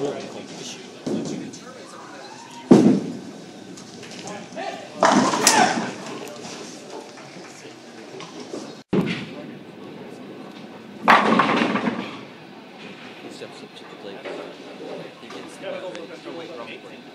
walking competition. He steps up to the plate. He gets the Come